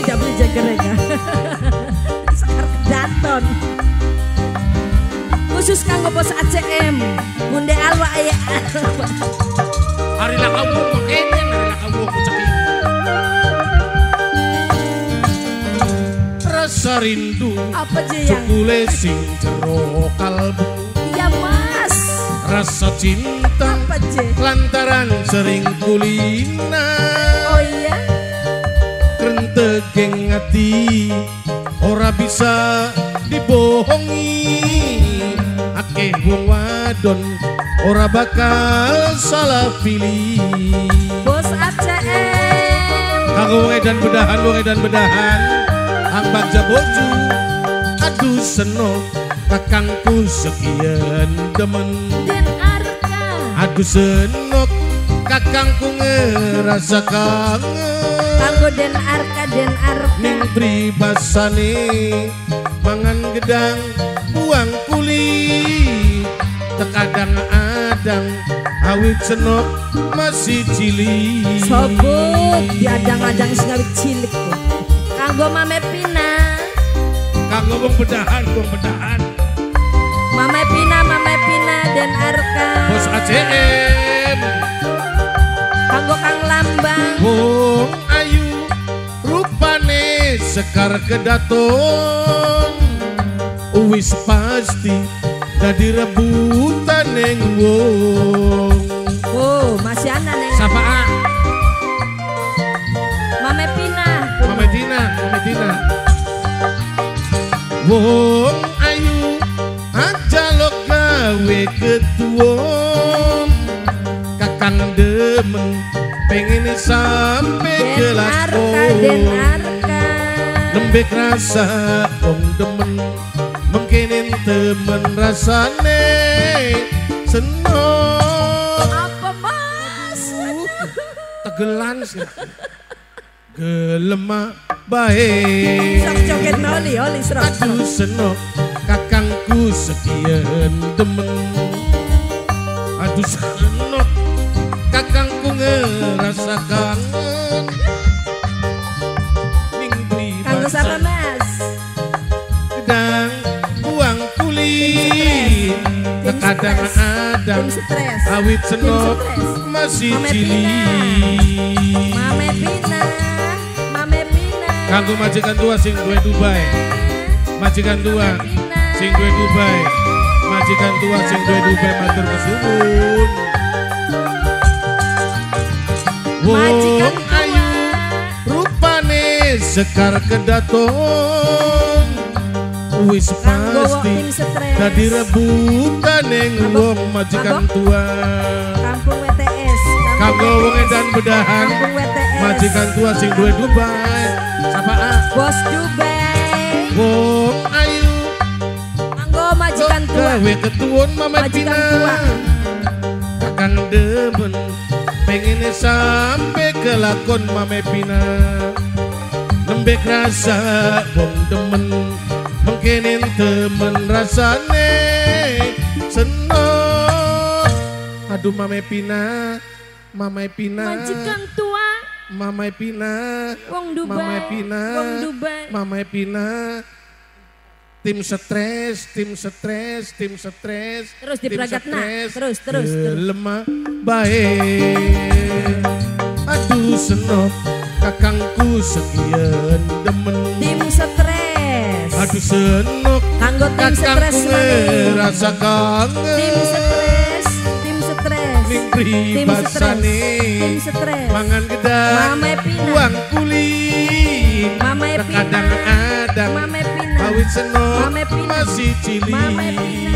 gereja. Sekar kedaton. Khusus kanggo bos ACM. Munde alwa aya. Hari lah kamu makanya hari lah kamu aku cekik. Rasa rindu Apa je yang? Cukule sing jero kalbu Ya mas. Rasa cinta Apa je? Lantaran sering kulina. Krentegeng hati Ora bisa dibohongi. Akeh wong wadon Ora bakal salah pilih. Bos ACM. Kanggo wong edan bedahan, wong edan bedahan. Ang bagja boju Aduh seno Kakangku sekian demen. Den Arka. Aduh senok Kakangku ngerasa kangen Kanggo Den Arka, Den Arka. Ning pribasane Mangan gedang Buang kulit Tekadang-adang Awit senok Masih cilik Sobut diadang-adang singawit cilik tuh. Kanggo Mame Pina. Kanggo wong bedahan, wong bedahan Mame Pina, Mame Pina Den Arka. Bos ACM sekar kedaton Wis pasti Dadi rebutan neng wong. Oh, masih ana neng. Sapaan Mame Pina. Mame Tina, Mame Tina. Wong ayu Aja lo gawe ketuom Kakang demen Pengen sampai Den ke lembek rasa wong demen. Mengkinin temen rasane. Senok Apa mas? tegelan sih. Gelema baik. Sok joget noli, oli serok. aduh senok kakangku sekian demen. Aduh senok kakangku ngerasa Tim stres. awit senok masih cilik Mame Pina. Mame Pina. kanggo majikan tua sing duwe Dubai. Majikan tua sing duwe Dubai. Majikan tua sing duwe Dubai matur kesuwun Wong Majikan ayu rupane sekar kedaton wis pasti. Dadi rebutan neng wong majikan tua Kampung WTS. Kanggo wong edan bedahan Kampung WTS. Majikan tua sing duwe Dubai Sapaan Bos Dubai. Wong ayu Kanggo majikan tua. Gawe ketuun mama Majikan Tina tua. Kakang demen Pengen sampai ke lakon mama Pina Lembek rasa wong demen Mengkinin temen rasane Senok Aduh mama Pina Mama Pina Majikan tua. Mama Pina Wong Dubai. Mama Pina Wong Dubai. Mama Pina tim stres, tim stres, tim stres. Terus stres, Terus, terus, terus. Lemah baik. Aduh senok kakangku sekian demen. Aduh senok Kanggo tim stres ngerasa kangen. Tim stres. Tim stres. Ning pribasane. Tim stres. Mangan gedang, Mame Pina. buang kulit. Mame Pina. Kadang-kadang Mame Pina. Awit senok Mame Pina. masih cilik Mame Pina.